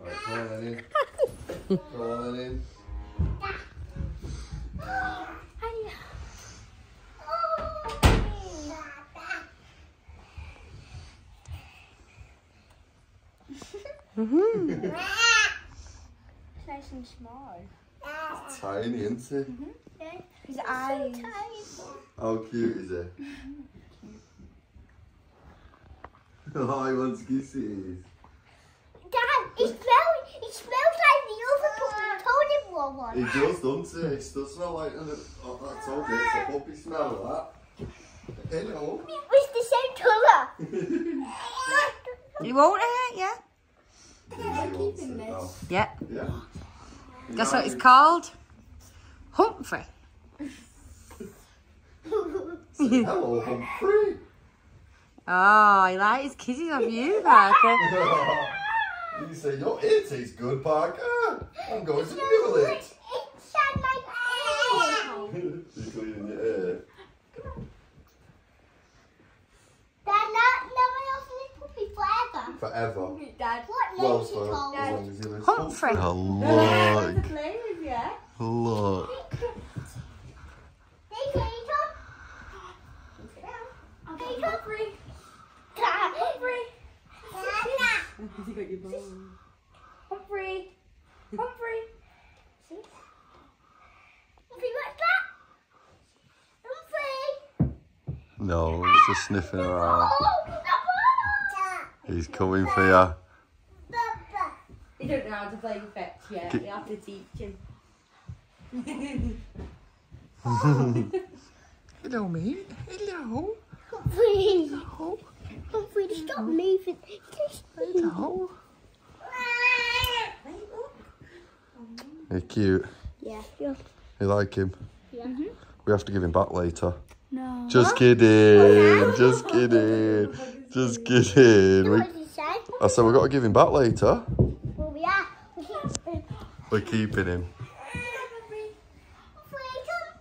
Right, come on then in. Go on then in. nice and small. Tiny, isn't it? Mm-hmm. His eyes. How cute is it? oh, he wants kisses. Dad, it smells, it smells like the other puppy told him what He one. does, doesn't he? It does smell like, uh, oh, that's all good. It's a puppy smell, that. Hello. It's the same colour. You won't hurt you? Yeah, he wants it now. Yeah. Yeah. Guess what it's called? Humphrey. Say hello, Humphrey. Oh, he likes kisses of you, Parker. you say, your ear tastes good, Parker. I'm going to nibble it. It sounds like You're cleaning your ear. Dad, not never else this puppy forever. Forever. Dad, what Well, name is he for called? as long as he. Humphrey. Look. play with. Look. Hey, Peyton. Peyton. Humphrey. Humphrey. Humphrey. Humphrey. See? Humphrey, what's that? Humphrey. No, he's just sniffing around. Oh, He's coming for you. Papa. He don't know how to play with fetch yet. Ki- You have to teach him. Hello, mate. Hello. Humphrey. Humphrey, stop moving. Just Hello. He's cute. Yeah. Yeah. You like him? Yeah. Mm-hmm. We have to give him back later. No. Just kidding. Just kidding. Just kidding. We, What did you say? I said we've got to give him back later. Well, we are. Humphrey, We're keeping him. Humphrey, come.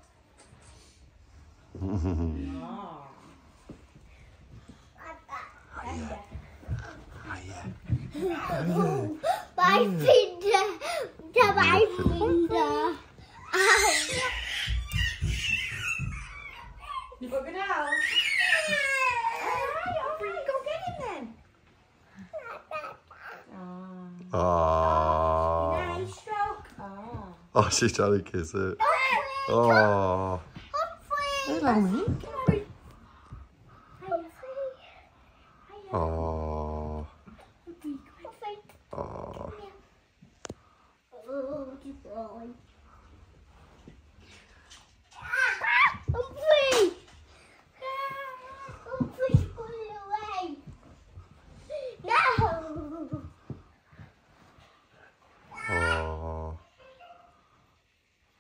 My finger. To my finger. You got good out. Alright, go get him then. Aww. Nice stroke. Oh. Oh, she's trying to kiss it. Oh. Humphrey. Hello, mate. Humphrey. Oh. Humphrey. Oh. Oh, good boy. Humphrey! Humphrey's pulling away. No! Oh.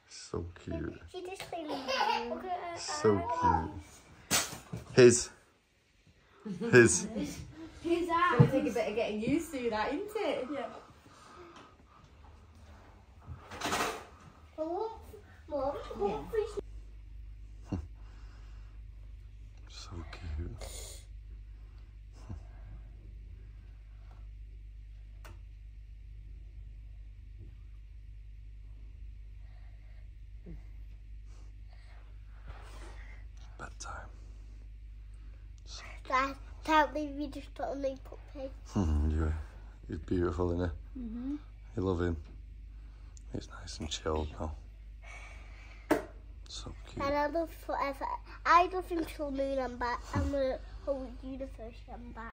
So cute. She just cleaned it. Look at her So cute. His. His. His It's gonna take a bit of getting used to that, isn't it? Yeah. So Dad, can't believe you just put a new puppy. you, he's beautiful, isn't he? Mm-hmm. You love him. He's nice and chilled now. So cute. And I love forever. I love him till moon and back. I'm gonna hold you the first I'm back.